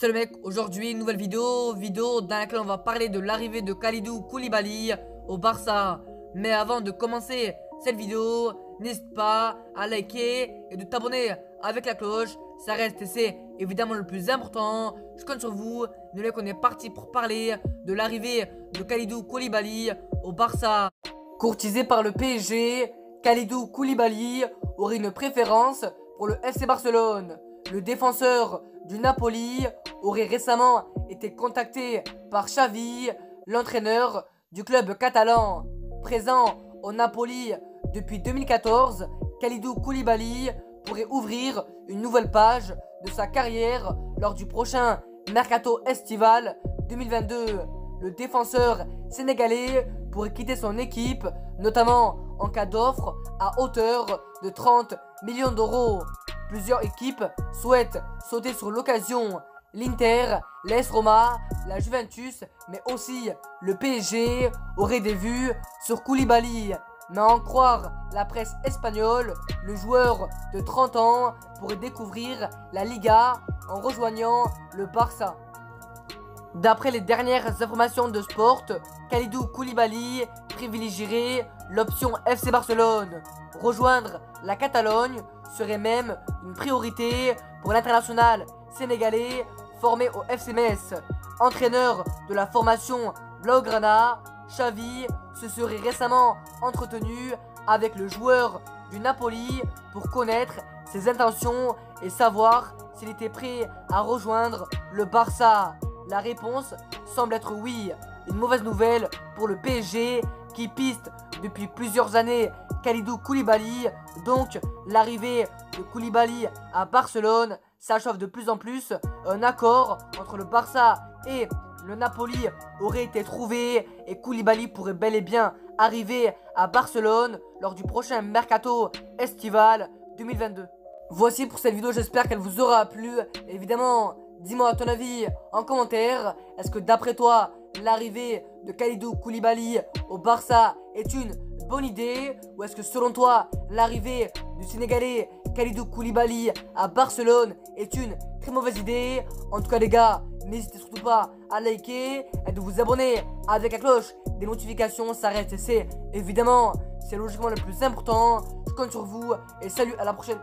Salut mec, aujourd'hui nouvelle vidéo, vidéo dans laquelle on va parler de l'arrivée de Khalidou Koulibaly au Barça. Mais avant de commencer cette vidéo, n'hésite pas à liker et de t'abonner avec la cloche. Ça reste et c'est évidemment le plus important. Je compte sur vous. Nous qu'on est parti pour parler de l'arrivée de Khalidou Koulibaly au Barça. Courtisé par le PSG, Khalidou Koulibaly aurait une préférence pour le FC Barcelone. Le défenseur du Napoli aurait récemment été contacté par Xavi, l'entraîneur du club catalan. Présent au Napoli depuis 2014, Khalidou Koulibaly pourrait ouvrir une nouvelle page de sa carrière lors du prochain mercato estival 2022. Le défenseur sénégalais pourrait quitter son équipe, notamment en cas d'offre à hauteur de 30 millions d'euros. Plusieurs équipes souhaitent sauter sur l'occasion. L'Inter, l'ES Roma, la Juventus, mais aussi le PSG auraient des vues sur Koulibaly. Mais en croire la presse espagnole, le joueur de 30 ans pourrait découvrir la Liga en rejoignant le Barça. D'après les dernières informations de Sport, Khalidou Koulibaly privilégierait l'option FC Barcelone. Rejoindre la Catalogne serait même une priorité pour l'international sénégalais formé au FC. Entraîneur de la formation Blaugrana, Xavi se serait récemment entretenu avec le joueur du Napoli pour connaître ses intentions et savoir s'il était prêt à rejoindre le Barça. La réponse semble être oui. Une mauvaise nouvelle pour le PSG qui piste depuis plusieurs années Khalidou Koulibaly. Donc l'arrivée de Koulibaly à Barcelone, chauffe de plus en plus. Un accord entre le Barça et le Napoli aurait été trouvé et Koulibaly pourrait bel et bien arriver à Barcelone lors du prochain mercato estival 2022. Voici pour cette vidéo, j'espère qu'elle vous aura plu. Évidemment, dis-moi ton avis en commentaire. Est-ce que d'après toi, l'arrivée de Khalidou Koulibaly au Barça est une bonne idée Ou est-ce que selon toi, l'arrivée du Sénégalais Khalidou Koulibaly à Barcelone est une très mauvaise idée? En tout cas les gars, n'hésitez surtout pas à liker et de vous abonner avec la cloche des notifications, ça reste c'est évidemment, c'est logiquement le plus important. Je compte sur vous et salut à la prochaine